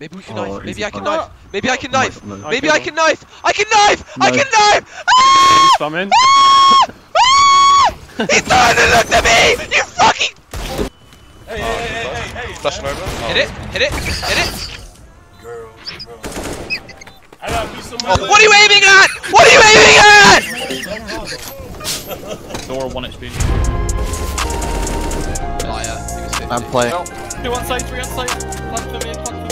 Maybe we can Oh, knife. Maybe I can punch. knife. Maybe I can knife. No, no. Maybe I can knife. I can knife. I can knife. Ah! Summon. He's trying to look at me. You fucking Hey, hey, hey, hey, hey. Flashing over. hit it. Hit it. Hit it. I gotta be somebody. Oh, what are you aiming at? What are you aiming at? Door 1 HP. Liar. I'm playing. Two on site, three on site. Plant for mid, plant for mid.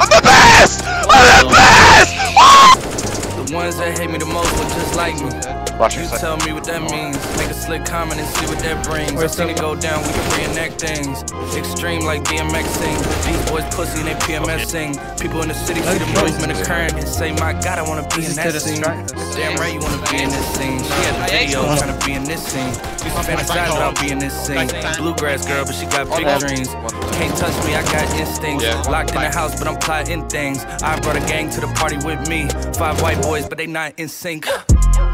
I'm the best. I'm the best. The ones that hate me the most look just like me. Flashing You tell me what that means. Make a slick comment and see what that brings. I seen it go down, we can reenact things. Extreme like BMXing. These boys pussy and they PMS sing. People in the city see the movement occurring and say, My God, I wanna be in that scene. Damn right, you wanna be in this scene. She had the video trying to be in this scene. Used to fantasize about being this scene. Bluegrass girl, but she got big dreams. Can't touch me, I got instincts. Locked in the house, but I'm plotting things. I brought a gang to the party with me. Five white boys, but they not in sync.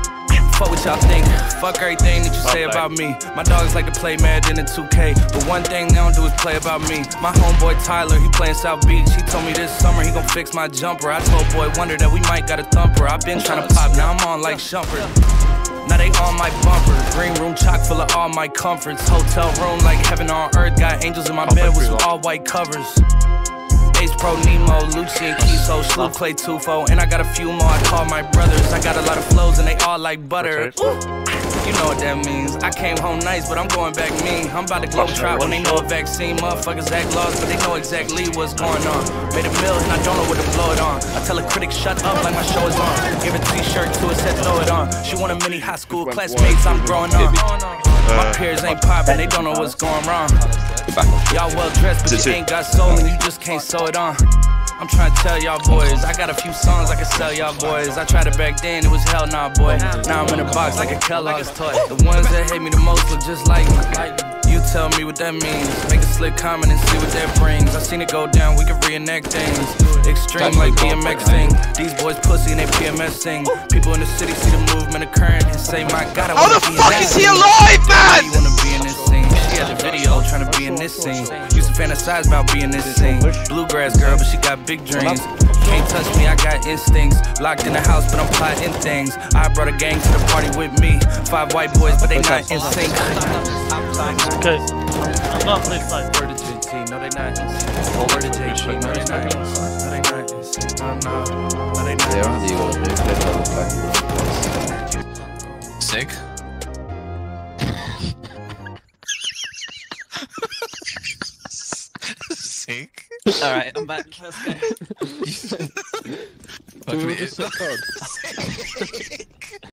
Fuck what y'all think. Fuck everything that you say about me. My dogs like to play Madden in 2K. But one thing they don't do is play about me. My homeboy Tyler, he playing South Beach. He told me this summer he gon' fix my jumper. I told boy Wonder that we might got a thumper. i been trying to pop, now I'm on like Shumpert. Now they on my bumper. Green room chock full of all my comforts. Hotel room like heaven on earth. Got angels in my bed with some all white covers. Ace Pro Nemo, Lucian Kiso, Sloop Clay Tufo, and I got a few more. I call my brothers. I got a lot of flows and they all like butter. You know what that means. I came home nice, but I'm going back mean. I'm about to globe trot when they know a vaccine. Motherfuckers act lost, but they know exactly what's going on. Made a mill and I don't know what to blow it on. I tell a critic shut up like my show is on. Give a t-shirt to her, said throw it on. She want a mini high school classmates. I'm growing on. My peers ain't popping, they don't know what's going wrong. Y'all well dressed, but you ain't got soul and you just can't sew it on. I'm trying to tell y'all boys, I got a few songs I can sell y'all boys. I tried it back then, it was hell nah, boy. Now I'm in a box like a Kellogg's toy. The ones that hate me the most look just like me. You tell me what that means. Make a slick comment and see what that brings. I seen it go down, we can reenact things. Extreme like BMXing. These boys pussy and they PMS sing. People in the city see the movement occurring and say, My God, I How wanna the be fuck is he scene." alive, You man? Trying to be in this scene. Used to fantasize about being this scene. Bluegrass girl, but she got big dreams. Can't touch me, I got instincts. Locked in the house, but I'm plotting things. I brought a gang to the party with me. Five white boys, but they not in sync. Okay. I'm not playing side. Word to JT, no they not in sync. Word to JT, no they not in sync. No they not in sync. No, no, no they not. Sick. Sick. Alright, I'm back. Let's go. Fuck me.